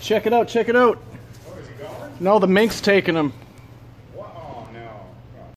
Check it out, check it out. Oh. No, the mink's taking him.